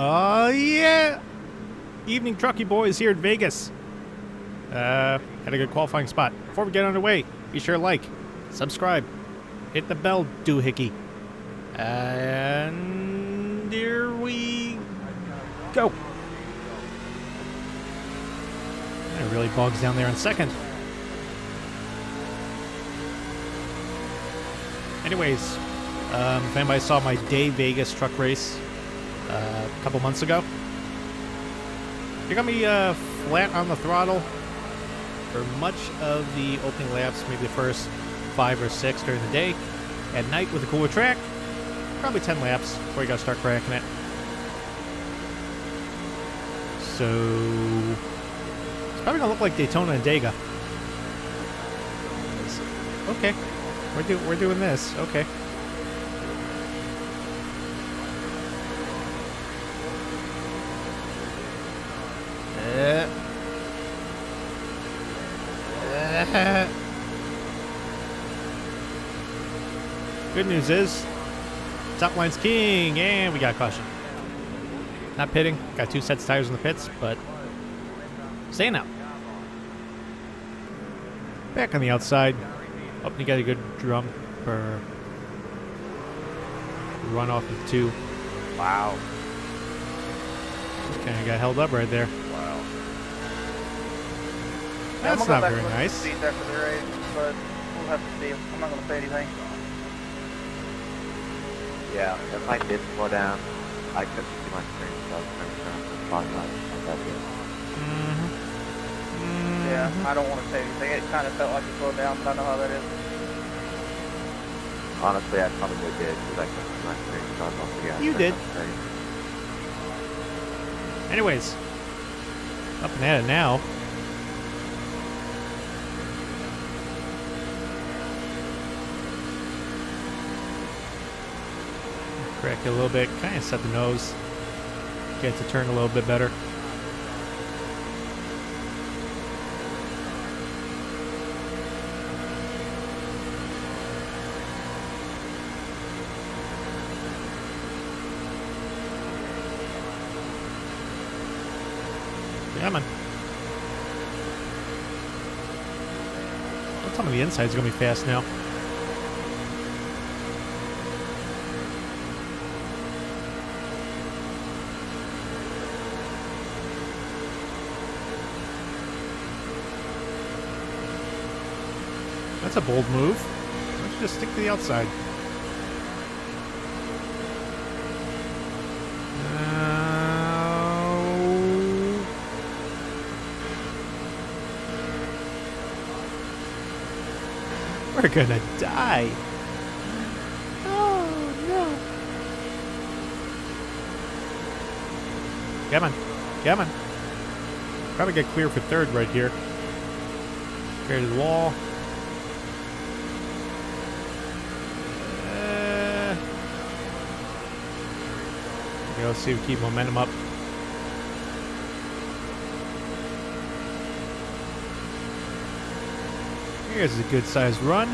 Oh, yeah! Evening Truckee Boys here at Vegas. Uh, had a good qualifying spot. Before we get underway, be sure to like, subscribe, hit the bell, doohickey. And here we go. It really bogs down there in second. Anyways, um, if anybody saw my day Vegas truck race uh, a couple months ago, you got me uh, flat on the throttle for much of the opening laps, maybe the first five or six during the day. At night with a cooler track, probably 10 laps before you gotta start cracking it. So, it's probably gonna look like Daytona and Dega. Okay, we're, do we're doing this, okay. News is, top line's king, and we got caution. Not pitting, got two sets of tires in the pits, but staying out. Back on the outside, hoping to get a good drum for run off of two. Wow. Just kind of got held up right there. Wow. That's not very nice. Speed after the race, but we'll have to see. I'm not going to say anything. Yeah, if I did slow down, I couldn't see my screen, so I was trying to turn off the spotlight. and that's it. Mm-hmm. Yeah, I don't want to say anything. It kind of felt like it slowed down, but I know how that is. Honestly, I probably did, because I couldn't see my screen, so I was also, yeah. You did. off the screen. Anyways, up and at it now. Crack it a little bit, kind of set the nose. Get it to turn a little bit better. Yeah, man. Don't tell me the inside's gonna be fast now. A bold move. Why don't just stick to the outside? We're gonna die. Oh no. Come on. Come on. Probably get clear for third right here. Clear to the wall. Okay, let's see if we keep momentum up. Here's a good sized run.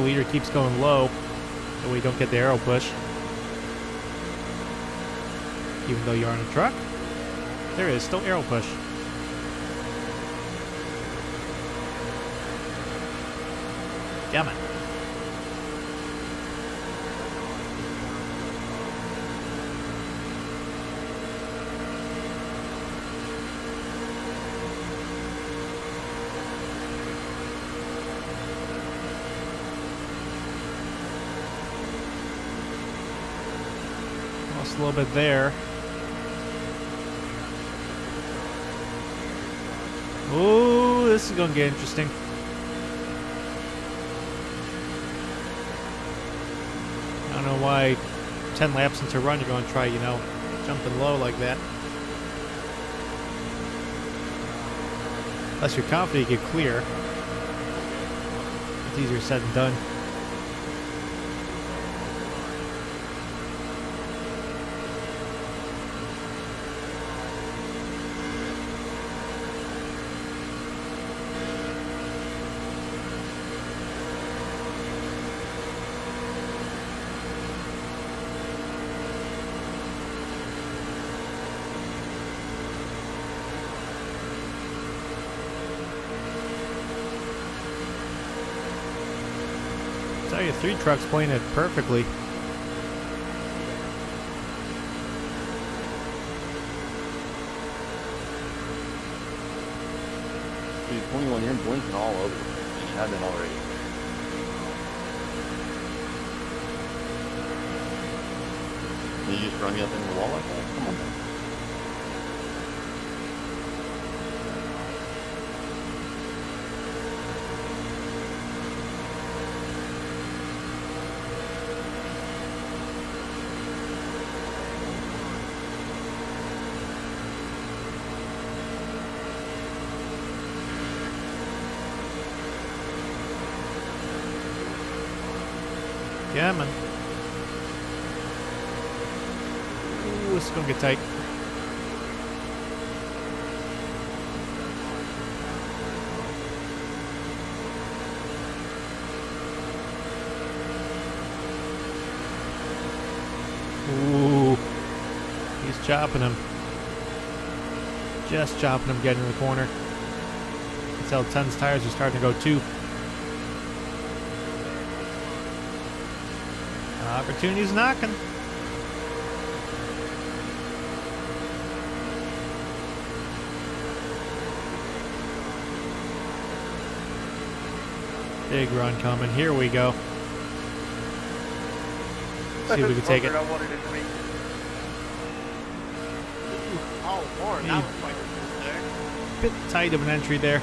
The leader keeps going low, so we don't get the aero push. Even though you're on a truck, there is still aero push. Damn it. A little bit there. Oh, this is gonna get interesting. I don't know why 10 laps into a run you're going to try, you know, jumping low like that. Unless you're confident you get clear. It's easier said than done. Three trucks playing it perfectly. Dude, 21, you're blinking all over. You have been already. You just run me up into the wall like that? Come on, man. Yeah, man. Ooh, is gonna get tight. Ooh, he's chopping him. Just chopping him, getting in the corner. You can tell 10's tires are starting to go too. Opportunity's knocking. Big run coming. Here we go. See if we can take it. I wanted it to be. Oh, Lord, that was quite a. Bit tight of an entry there.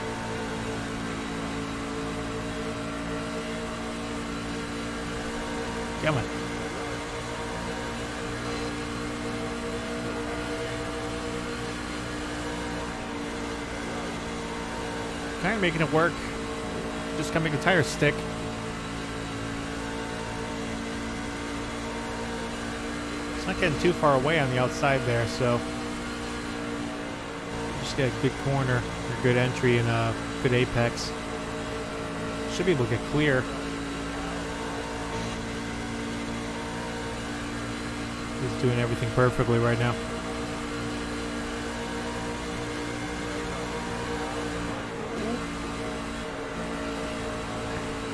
Come on. Kind of making it work. Just gotta make the tires stick. It's not getting too far away on the outside there, so just get a good corner, a good entry, and a good apex. Should be able to get clear. He's doing everything perfectly right now.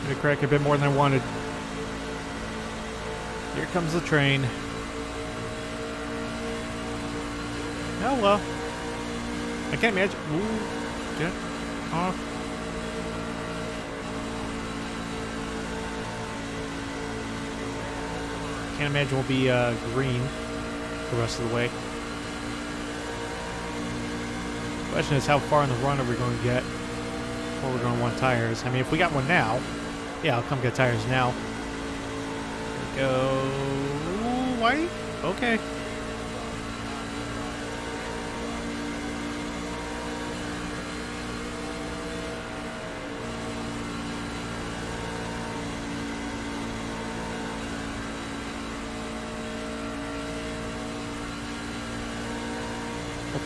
Gonna crack a bit more than I wanted. Here comes the train. Oh well. I can't imagine. Ooh, get off. Can't imagine we'll be uh, green the rest of the way. Question is, how far in the run are we going to get before we're going to want tires? I mean, if we got one now, yeah, I'll come get tires now. Go. Ooh, white? Okay.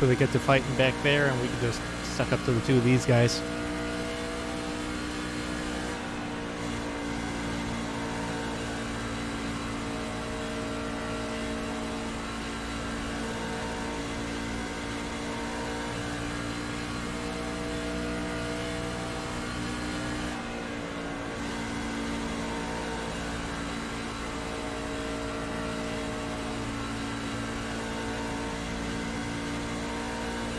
They get to fighting back there and we can just suck up to the two of these guys.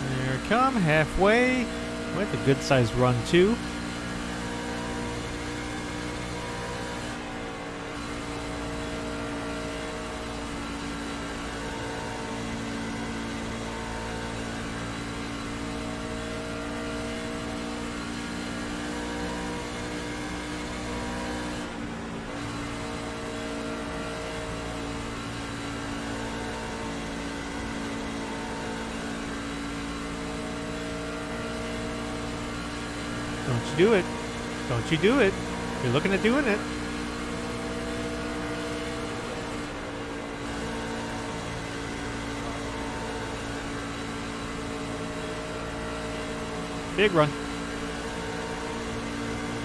There we come, halfway. With a good sized run, too. Do it. Don't you do it. You're looking at doing it. Big run.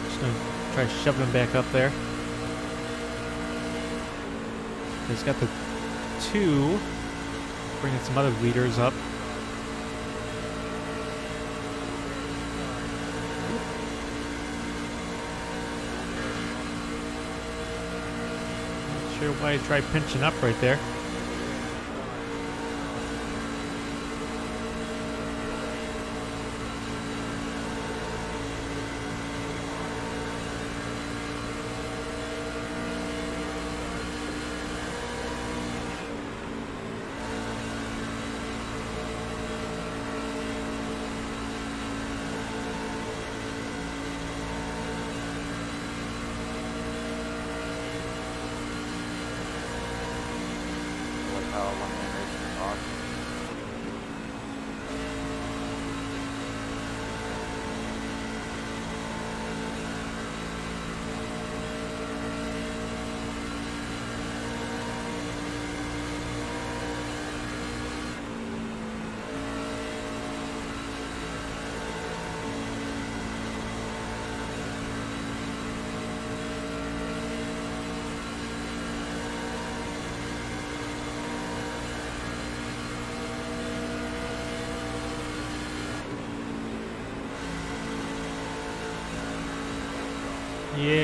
Just gonna try shoving him back up there. He's got the two. Bringing some other leaders up. Why he pinching up right there. Like how one man racing is awesome.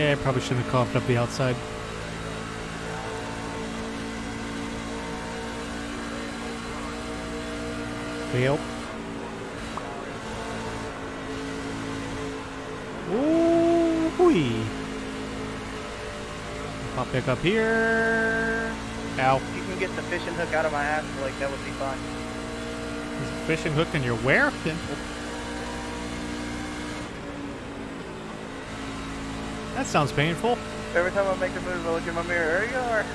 Yeah, I probably shouldn't have coughed up the outside. Fail. Ooh. Pop back up here. Ow. If you can get the fishing hook out of my ass, like that would be fine. There's a fishing hook in your where? That sounds painful. Every time I make a move, I look in my mirror. There you are.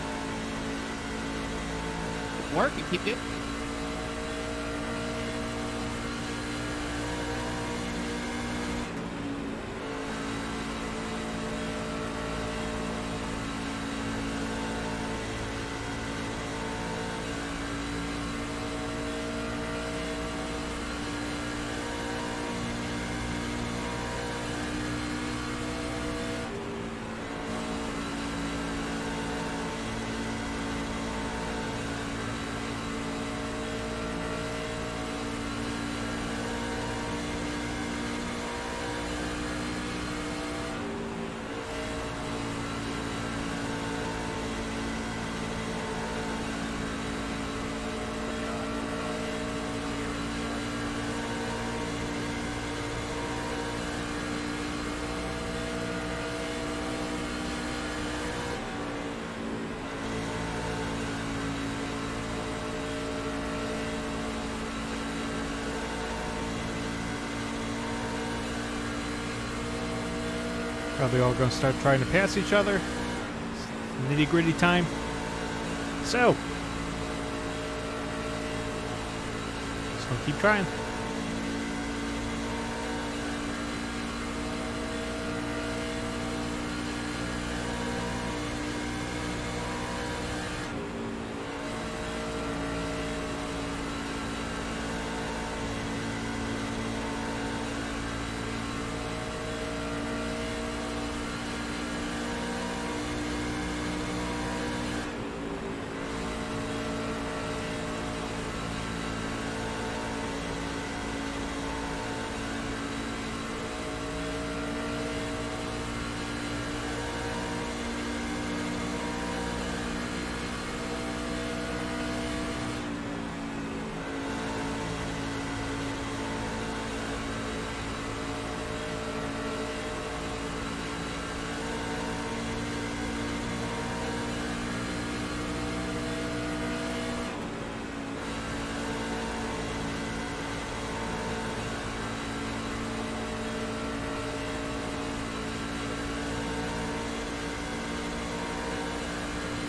Work, you keep it. Probably all gonna start trying to pass each other. Nitty gritty time. So. Just gonna keep trying.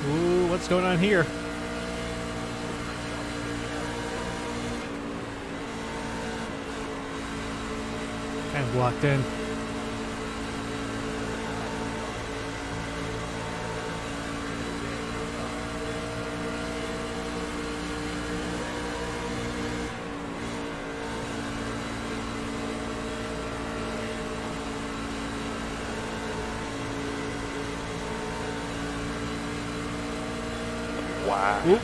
Ooh, what's going on here? Kind of blocked in. Wow. Oop.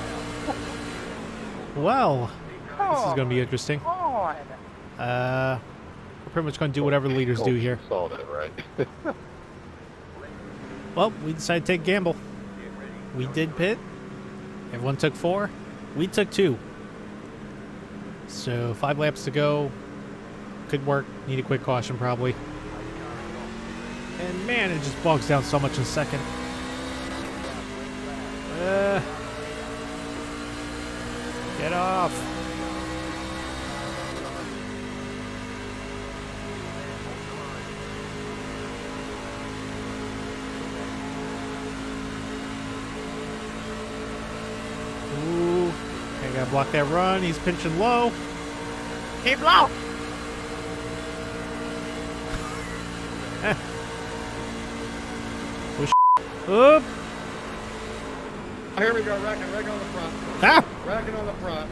Well, Come this is going to be interesting. Come. Uh, we're pretty much going to do whatever the leaders do here. Saw that, right? Well, we decided to take a gamble. We did pit. Everyone took four. We took two. So five laps to go. Could work. Need a quick caution probably. And man, it just bogs down so much in second. Uh, get off. Ooh. Okay, gotta block that run. He's pinching low. Keep low. Oop. Here we go, Wrecking, Wrecking on the front. Ah! Wrecking on the front.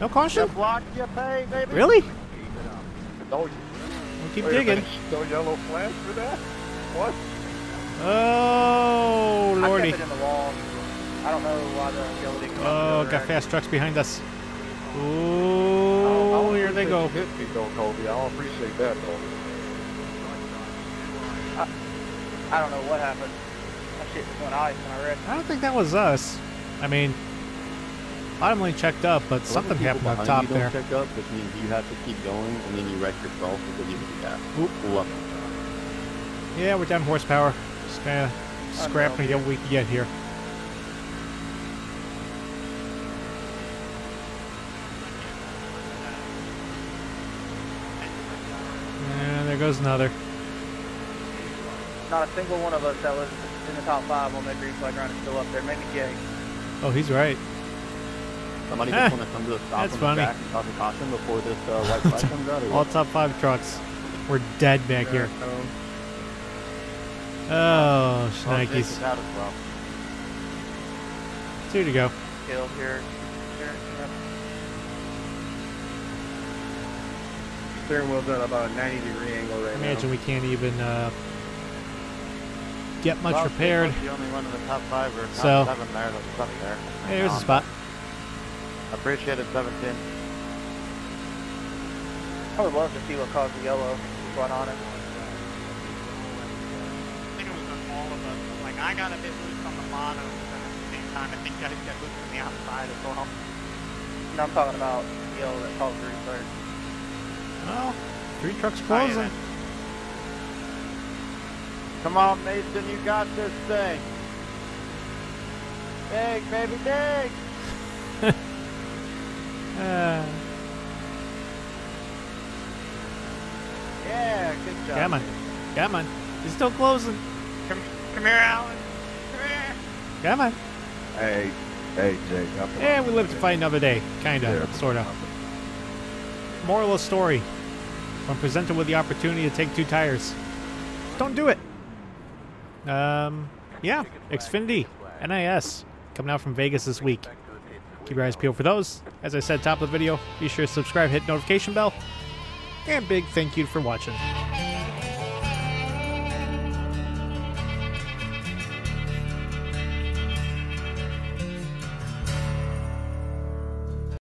No caution? block you pay, baby. Really? Oh, We'll keep wait digging. No yellow flash for that? What? Oh, I lordy. kept it in the wall. I don't know why the yellow didn't come Oh, got other fast trucks behind us. I Ooh, don't here they go. Hit me though, Kobe. I don't appreciate that though. end. I don't know what happened. That shit just went ice when I read. I don't think that was us. I mean, bottom lane checked up, but something happened on behind top you don't there. check up, which means you have to keep going, and then you wreck yourself because you hit the gas. Oop. Love it. Yeah, we're down horsepower. Just kind of scrapping to get what we can get here. And there goes another. Not a single one of us that was in the top five on that green flag run is still up there. Maybe Jay. Oh, he's right. Somebody Eh, just want to come to a stop that's on funny. the back and cause a caution before this uh, white flag comes out. All top five trucks. We're dead back here. Um, Oh, oh, Jake shnikes. is out as well. Two to go. Kill here. Here. Yep. Steering wheel's at about a 90 degree angle right Imagine we can't even uh, get much Well, repaired. The only one in the top five or top So- seven there that's up there. Hey, there's a um, spot. Appreciate it, 17. I would love to see what caused the yellow run on it. I think it was on all of us. Like, I got a bit loose on the mono, but at the same time, I think guys got loose on the outside as well. No, I'm talking about the yellow that caused the restart. Well, three trucks Oh, yeah, closing. Come on, Mason, you got this thing. Dig, baby, dig. Uh, Yeah, good job. come on. Come on. He's still closing. Come, come here, Alan. Come here. Come on. Hey, hey, Jake. up and Yeah, we live to fight another day. Kinda, Yeah. sorta. Moral of the story. When presented with the opportunity to take two tires, don't do it. Um, yeah, Xfinity, NIS, coming out from Vegas this week. Keep your eyes peeled for those. As I said, top of the video, be sure to subscribe, hit notification bell, and big thank you for watching.